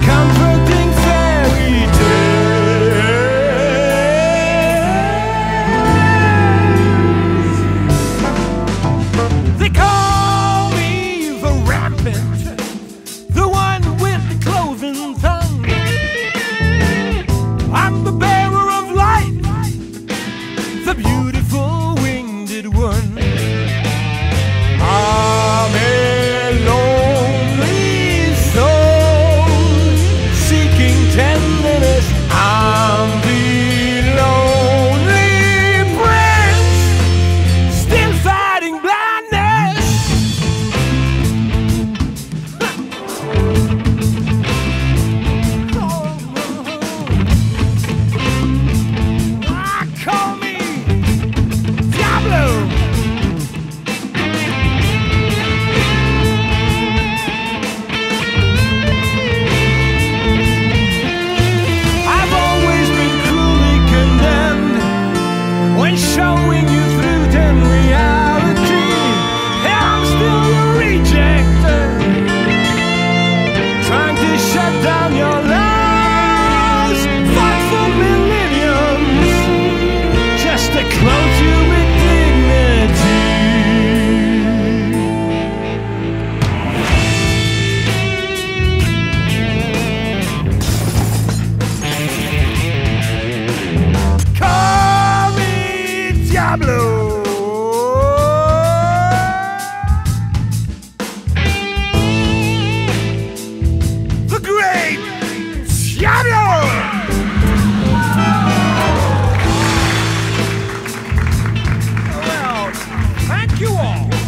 Here Diablo. The great Diablo. Well, thank you all.